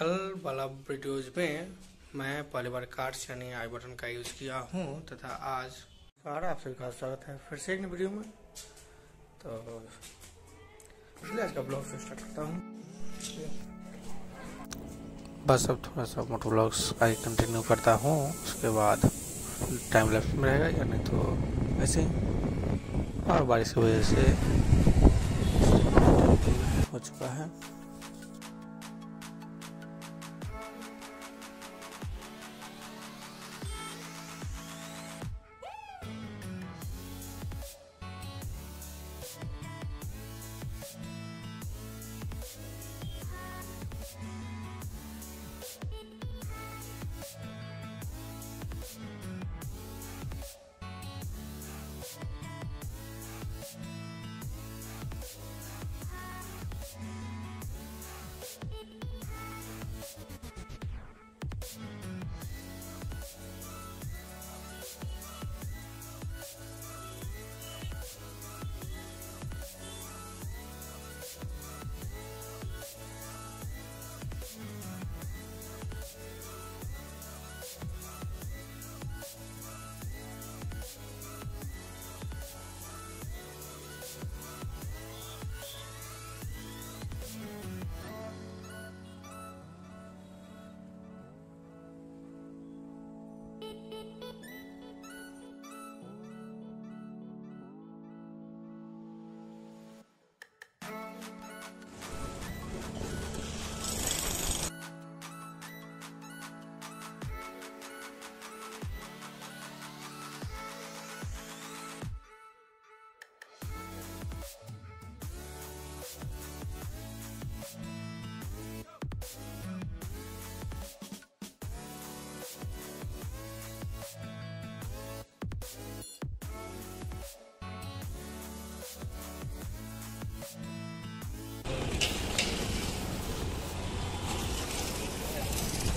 कल वाला वीडियोज़ में मैं पहली बार कार्ड्स यानी आई बटन का यूज़ किया हूँ तथा आज कार आप सभी का स्वागत है फिर से एक वीडियो में। तो इसलिए आज का ब्लॉग से स्टार्ट करता हूँ। बस अब थोड़ा सा मोटो ब्लॉग्स आगे कंटिन्यू करता हूँ, उसके बाद टाइम लेफ़्ट में रहेगा या नहीं तो ऐसे और बारिश की वजह से हो चुका है।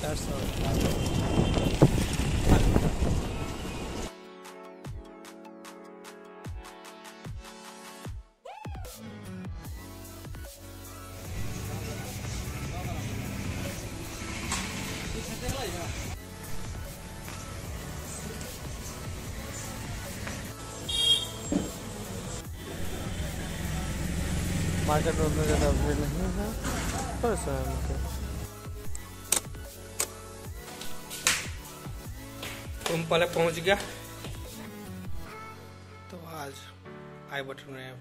चार सौ मार्केट रोड में ज़्यादा भीड़ नहीं है थोड़ा सा तुम पहले पहुँच गया। तो आज आई बटन में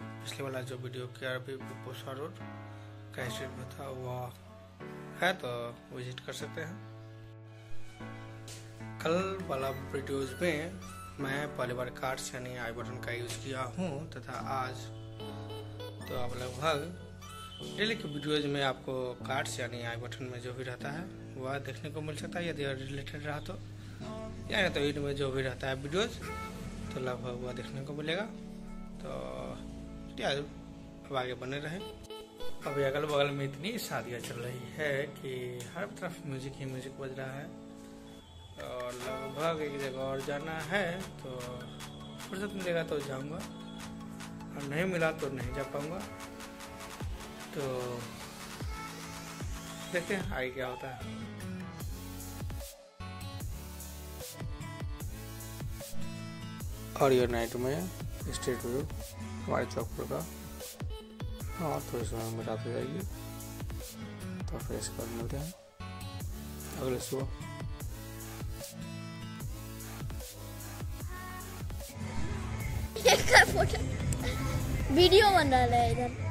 पिछले वाला जो वीडियो किया अभी पोसा रोड का स्ट्रीट में था वह है तो विज़िट कर सकते हैं। कल वाला वीडियोज़ में मैं पहली बार कार्ड्स यानी आई बटन का यूज़ किया हूँ तथा आज तो आप लगभग डेली के वीडियोज़ में आपको कार्ड्स यानी आई बटन में जो भी रहता है, वह देखने को मिल सकता है। यदि रिलेटेड रहा तो या तो में जो भी रहता है वीडियोज़ तो लगभग वह देखने को मिलेगा। तो या अब आगे बने रहे। अभी अगल बगल में इतनी शादियाँ चल रही है कि हर तरफ़ म्यूज़िक ही म्यूज़िक बज रहा है। और लगभग एक जगह और जाना है तो फुर्सत मिलेगा तो जाऊँगा। और नहीं मिला तो नहीं जा पाऊँगा। तो देखते हैं आगे क्या होता है। और ये नाइट में स्ट्रीट व्यू हमारे चौकपुर का। और थोड़े समय में रात हो जाएगी तो फिर इसके बाद मिलते हैं। अगले सुबह। वीडियो बन रहा है इधर।